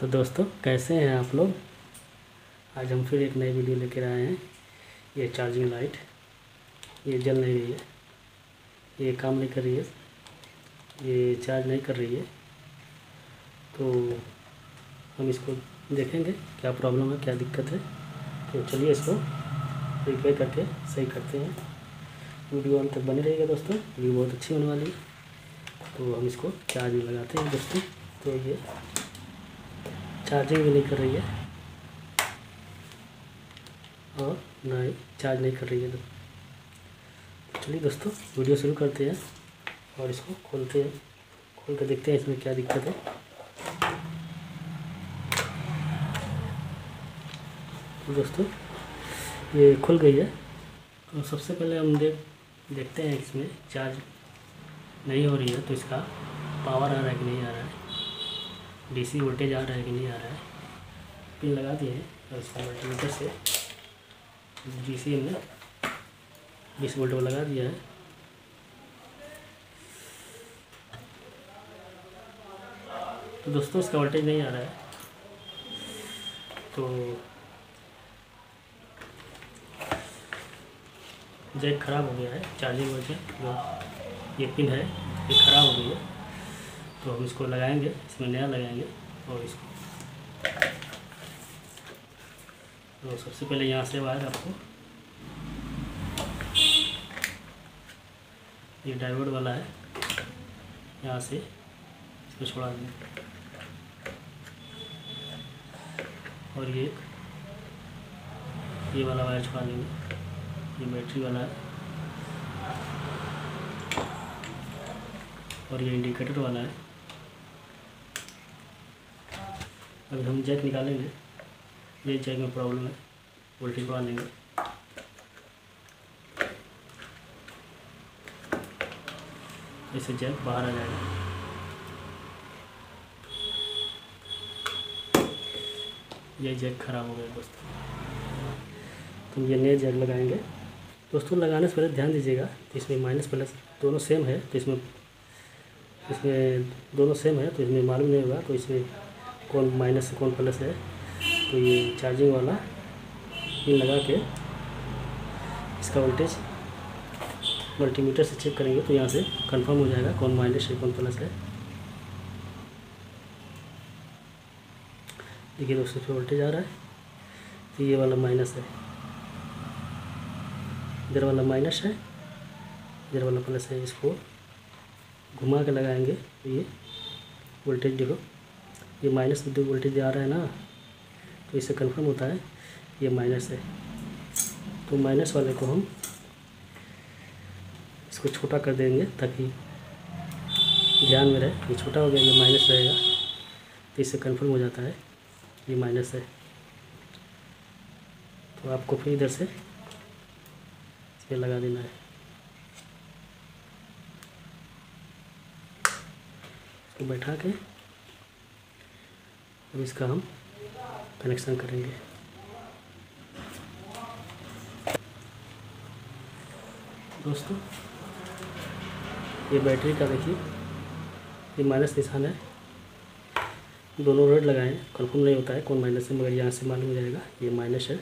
तो दोस्तों, कैसे हैं आप लोग? आज हम फिर एक नई वीडियो लेकर आए हैं। ये चार्जिंग लाइट ये जल नहीं रही है, ये काम नहीं कर रही है, ये चार्ज नहीं कर रही है। तो हम इसको देखेंगे, क्या प्रॉब्लम है, क्या दिक्कत है। तो चलिए इसको रिपेयर करके सही करते हैं। वीडियो अंत तक बने रहेगा दोस्तों, वीडियो बहुत अच्छी होने वाली है। तो हम इसको चार्ज में लगाते हैं दोस्तों। तो ये चार्जिंग भी नहीं कर रही है। और ना ही चार्ज नहीं कर रही है। तो चलिए दोस्तों, वीडियो शुरू करते हैं और इसको खोलते हैं। खोल कर देखते हैं इसमें क्या दिक्कत है। दोस्तों, ये खुल गई है। तो सबसे पहले हम देख, देखते हैं इसमें चार्ज नहीं हो रही है तो इसका पावर आ रहा है कि नहीं आ रहा है। डीसी वोल्टेज आ रहा है कि नहीं आ रहा है? पिन लगा दिए हैं, और मल्टीमीटर से डीसी हमने बीस वोल्ट को लगा दिया है। तो दोस्तों, इसका वोल्टेज नहीं आ रहा है। तो जैक ख़राब हो गया है, चार्जिंग वजह, जो ये पिन है, ये ख़राब हो गई है। तो हम इसको लगाएँगे, इसमें नया लगाएँगे और इसको। तो सबसे पहले यहाँ से वायर आपको ये डायोड वाला है, यहाँ से इसको छोड़ा देंगे और ये ये वाला वायर छोड़ा देंगे, ये बैटरी वाला है। और ये इंडिकेटर वाला है। अभी हम जैक निकालेंगे। ये जैक में प्रॉब्लम है। वोल्टेज बढ़ा लेंगे इससे जैक बाहर आ जाएगा। ये जैक ख़राब हो गया दोस्तों। तो ये नए जैक लगाएँगे। दोस्तों, लगाने से पहले ध्यान दीजिएगा इसमें माइनस प्लस दोनों सेम है तो इसमें इसमें दोनों सेम है तो इसमें मालूम नहीं होगा तो इसमें कौन माइनस कौन प्लस है तो ये चार्जिंग वाला पिन लगा के इसका वोल्टेज मल्टीमीटर से चेक करेंगे तो यहाँ से कंफर्म हो जाएगा कौन माइनस है कौन प्लस है। देखिए दोस्तों, इसमें वोल्टेज आ रहा है तो ये वाला माइनस है। इधर वाला माइनस है, इधर वाला प्लस है, इसको घुमा के लगाएँगे तो ये वोल्टेज देखो। ये माइनस जो वोल्टेज आ रहा है ना तो इससे कंफर्म होता है, ये माइनस है। तो माइनस वाले को हम इसको छोटा कर देंगे ताकि ध्यान में रहे, ये छोटा हो गया, ये माइनस रहेगा तो इससे कंफर्म हो जाता है, ये माइनस है। तो आपको फिर इधर से इसमें लगा देना है। इसको बैठा के अब इसका हम कनेक्शन करेंगे। दोस्तों, ये बैटरी का देखिए, ये माइनस निशान है। दोनों रेड लगाएँ कन्फर्म नहीं होता है कौन माइनस है, मगर यहाँ से मालूम हो जाएगा, ये माइनस है।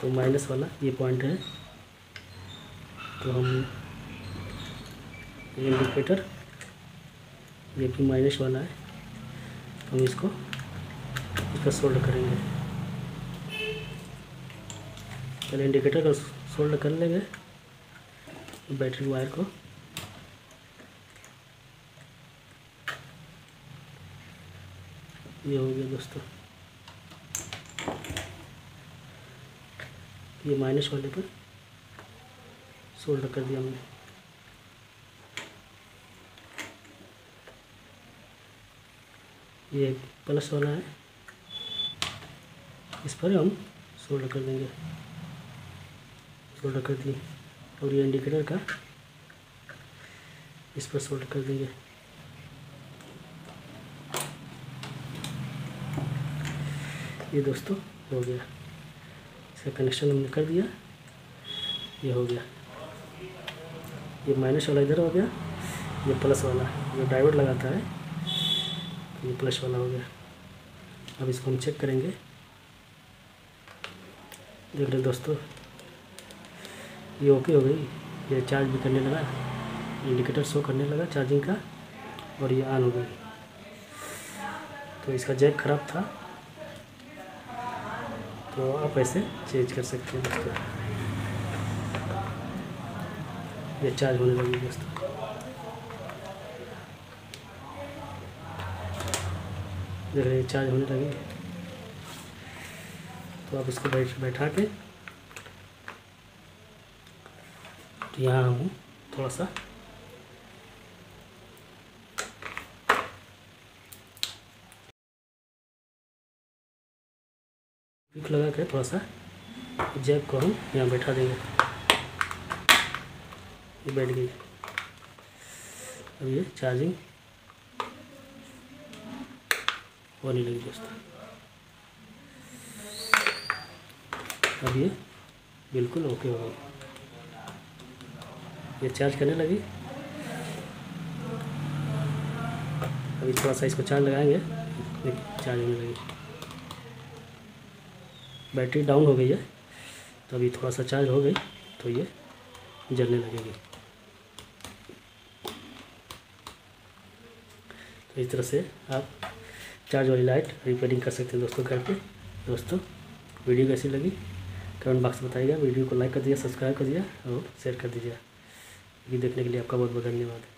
तो माइनस वाला ये पॉइंट है। तो हम इंडिकेटर ये भी माइनस वाला है। हम इसको इस पर सोल्ड करेंगे। पहले इंडिकेटर का सोल्ड कर लेंगे बैटरी वायर को। ये हो गया दोस्तों। ये माइनस वाले पर सोल्ड कर दिया हमने। ये प्लस वाला है। इस पर हम सोल्डर कर देंगे। सोल्डर कर दिए और ये इंडिकेटर का इस पर सोल्डर कर देंगे। ये दोस्तों हो गया। इसका कनेक्शन हमने कर दिया। ये हो गया। ये माइनस वाला इधर हो गया। ये प्लस वाला। जो डायोड लगाता है। ये प्लस वाला हो गया। अब इसको हम चेक करेंगे। देख रहे दोस्तों, ये ओके हो गई। ये चार्ज भी करने लगा इंडिकेटर शो करने लगा चार्जिंग का, और ये ऑन हो गई। तो इसका जैक ख़राब था। तो आप ऐसे चेंज कर सकते हैं दोस्तों। ये चार्ज होने लगी दोस्तों। रहे चार्ज होने लगे तो आप इसको बैठ, बैठा के तो यहाँ हूँ, थोड़ा सा। लगा के थोड़ा सा जैक को हम यहाँ बैठा देंगे। ये बैठ गई। अब ये चार्जिंग होने लगी दोस्तों अब ये बिल्कुल ओके हो गई ये चार्ज करने लगी। अभी थोड़ा सा इसको चार्ज लगाएँगे। चार्ज होने लगी। बैटरी डाउन हो गई है। तो अभी थोड़ा सा चार्ज हो गई। तो ये जलने लगेगी। तो इस तरह से आप चार्ज वाली लाइट रिपेयरिंग कर सकते हैं दोस्तों घर पे। दोस्तों, वीडियो कैसी लगी? कमेंट बॉक्स में बताइएगा। वीडियो को लाइक कर दीजिए सब्सक्राइब कर दीजिए और शेयर कर दीजिए देखने के लिए आपका बहुत बहुत धन्यवाद।